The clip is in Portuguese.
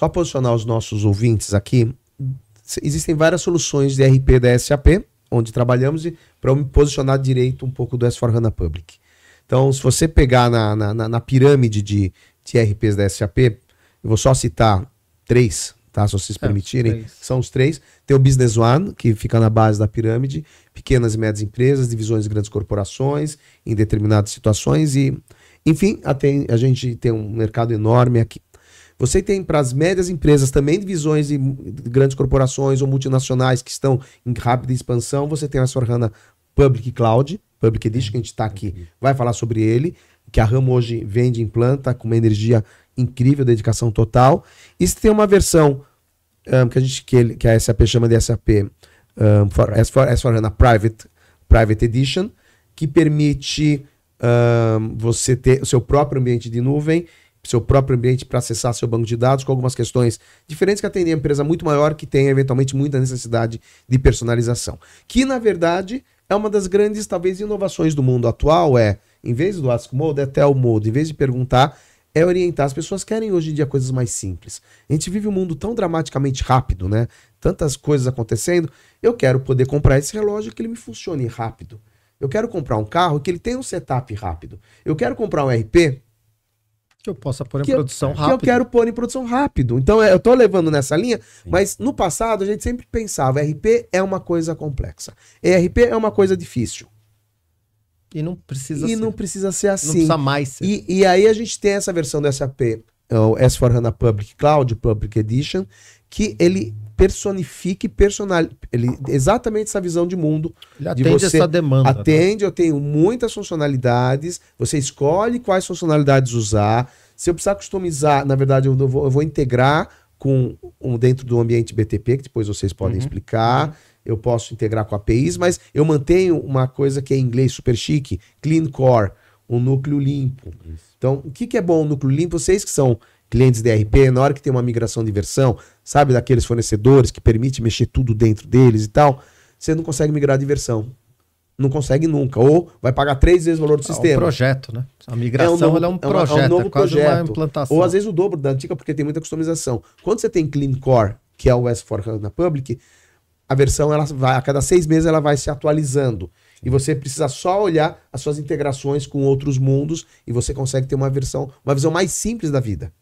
só posicionar os nossos ouvintes aqui, existem várias soluções de RP da SAP, onde trabalhamos, para me posicionar direito um pouco do S4HANA Public. Então, se você pegar na, na, na pirâmide de, de RPs da SAP, eu vou só citar três, tá? Se vocês é, permitirem. São os três. Tem o Business One, que fica na base da pirâmide, pequenas e médias empresas, divisões de grandes corporações, em determinadas situações, e, enfim, até, a gente tem um mercado enorme aqui. Você tem para as médias empresas também divisões de grandes corporações ou multinacionais que estão em rápida expansão. Você tem a Sorhana Public Cloud, Public Edition, que a gente está aqui, vai falar sobre ele, que a RAM hoje vende e implanta com uma energia incrível, dedicação total. E se tem uma versão um, que, a gente, que, que, a SAP chama de SAP um, for, S4, Private, Private Edition, que permite um, você ter o seu próprio ambiente de nuvem, seu próprio ambiente para acessar seu banco de dados, com algumas questões diferentes que atendem a empresa muito maior que tem eventualmente muita necessidade de personalização. Que, na verdade, é uma das grandes, talvez, inovações do mundo atual, é, em vez do Ask Mode, é Tell Mode. Em vez de perguntar, é orientar. As pessoas querem hoje em dia coisas mais simples. A gente vive um mundo tão dramaticamente rápido, né? Tantas coisas acontecendo. Eu quero poder comprar esse relógio que ele me funcione rápido. Eu quero comprar um carro que ele tenha um setup rápido. Eu quero comprar um RP que eu possa pôr em produção rápido. Que eu quero pôr em produção rápido. Então é, eu estou levando nessa linha, Sim. mas no passado a gente sempre pensava, RP é uma coisa complexa. ERP é uma coisa difícil. E não precisa e ser. não precisa ser assim. Não precisa mais ser. E, e aí a gente tem essa versão do SAP, é o S4HANA Public Cloud, Public Edition, que ele personifique personal ele exatamente essa visão de mundo ele atende de você essa demanda né? atende eu tenho muitas funcionalidades você escolhe quais funcionalidades usar se eu precisar customizar na verdade eu vou, eu vou integrar com um, dentro do ambiente BTP que depois vocês podem uhum. explicar uhum. eu posso integrar com APIs mas eu mantenho uma coisa que é em inglês super chique clean core um núcleo limpo Isso. então o que, que é bom o núcleo limpo vocês que são clientes de RP, na hora que tem uma migração de versão, sabe, daqueles fornecedores que permite mexer tudo dentro deles e tal, você não consegue migrar de versão. Não consegue nunca. Ou vai pagar três vezes o valor do sistema. É um projeto, né? A migração é um novo, é um projeto, é um, novo é projeto. implantação. Ou às vezes o dobro da antiga, porque tem muita customização. Quando você tem Clean Core, que é o S4 HANA Public, a versão, ela vai, a cada seis meses, ela vai se atualizando. E você precisa só olhar as suas integrações com outros mundos e você consegue ter uma versão, uma visão mais simples da vida.